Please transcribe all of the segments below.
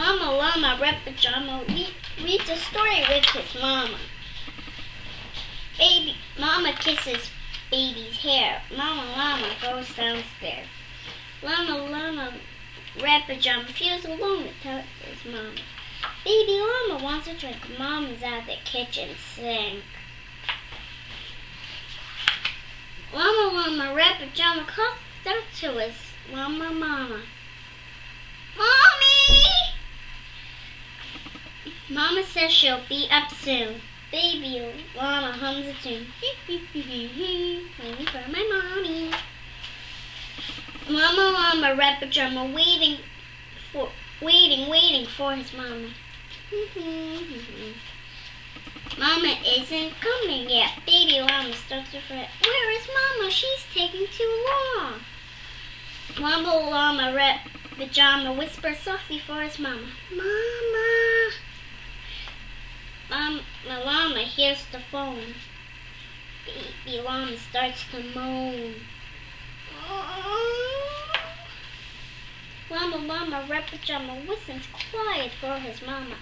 Llama Llama Red Pajama re- reads a story with his mama. Baby, Mama kisses baby's hair. Mama Llama goes downstairs. Llama Llama Red Pajama feels alone without his mama. Baby Llama wants a drink. Mama's at the kitchen sink. Llama Llama Red Pajama calls out to his Llama Mama. Mommy! Mama says she'll be up soon. Baby Llama hums a tune. Waiting for my mommy. Mama Llama Red Pajama waiting for waiting, waiting for his mama. mama isn't coming yet. Baby Llama starts to fret. Where is Mama? She's taking too long. Mama Llama Red Pajama whispers softly for his mama. Mama. Mama Llama hears the phone. Baby Llama starts to moan. Llama Llama Red Pajama listens quiet for his mama.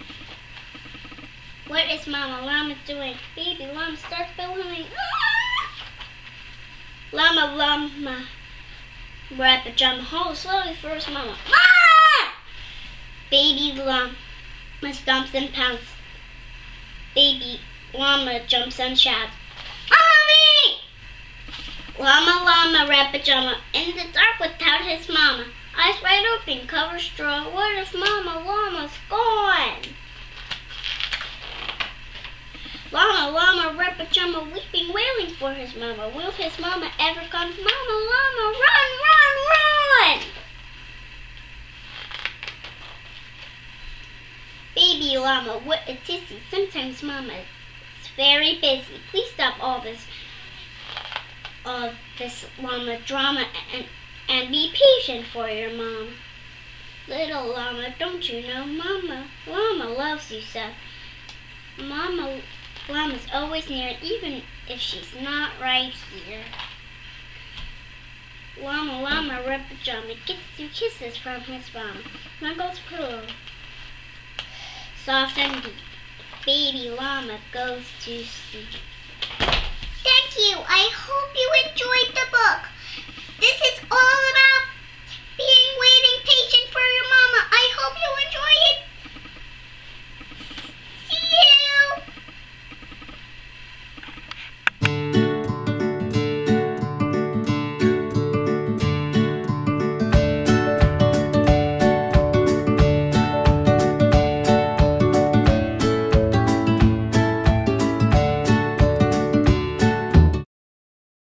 What is Mama Llama doing? Baby Llama starts bellowing. Llama Llama Red Pajama hauls slowly for his mama. Baby Llama stomps and pounds. Baby Llama jumps and shouts. Mommy! Llama Llama Red Pajama in the dark without his mama. Eyes wide open, cover straw. What if Mama Llama's gone? Llama Llama Red Pajama weeping, wailing for his mama. Will his mama ever come? Mama Llama, run, run, run! Llama, what a tissy. Sometimes Mama is very busy. Please stop all this, all this llama drama and and be patient for your mom. Little llama, don't you know Mama Llama loves you so. Mama Llama's always near, even if she's not right here. Llama Llama Red Pajama gets two kisses from his mom. Snuggles pillow. Soft and deep. Baby Llama goes to sleep. Thank you. I hope you enjoyed the book.